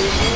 Yeah.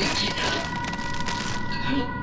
はい